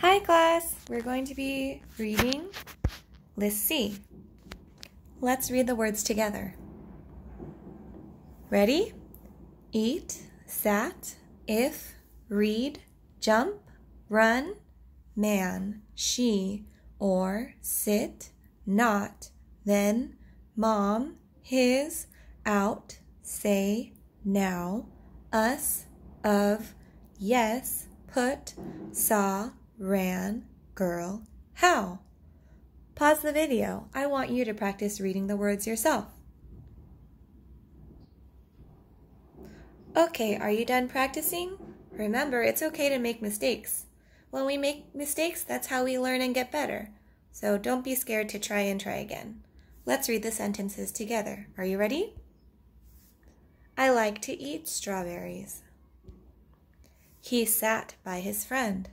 Hi class, we're going to be reading List C. Let's read the words together. Ready? Eat, sat, if, read, jump, run, man, she, or, sit, not, then, mom, his, out, say, now, us, of, yes, put, saw, ran, girl, how. Pause the video. I want you to practice reading the words yourself. Okay, are you done practicing? Remember, it's okay to make mistakes. When we make mistakes, that's how we learn and get better. So don't be scared to try and try again. Let's read the sentences together. Are you ready? I like to eat strawberries. He sat by his friend.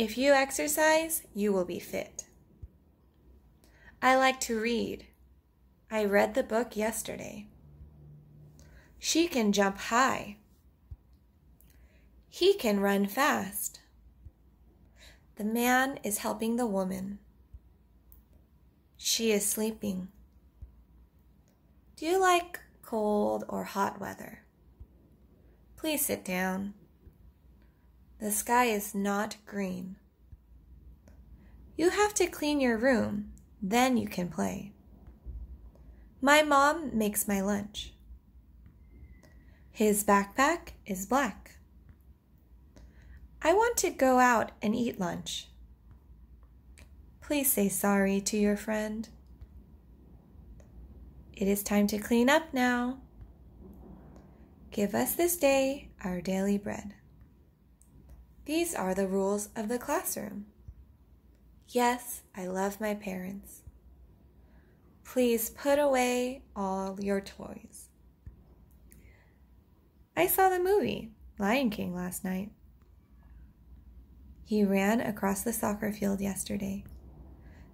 If you exercise, you will be fit. I like to read. I read the book yesterday. She can jump high. He can run fast. The man is helping the woman. She is sleeping. Do you like cold or hot weather? Please sit down. The sky is not green. You have to clean your room, then you can play. My mom makes my lunch. His backpack is black. I want to go out and eat lunch. Please say sorry to your friend. It is time to clean up now. Give us this day our daily bread. These are the rules of the classroom. Yes, I love my parents. Please put away all your toys. I saw the movie Lion King last night. He ran across the soccer field yesterday.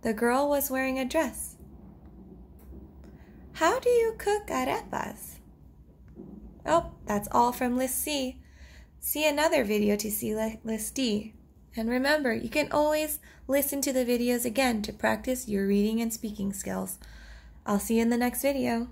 The girl was wearing a dress. How do you cook arepas? Oh, that's all from List C. See another video to see list D. And remember, you can always listen to the videos again to practice your reading and speaking skills. I'll see you in the next video.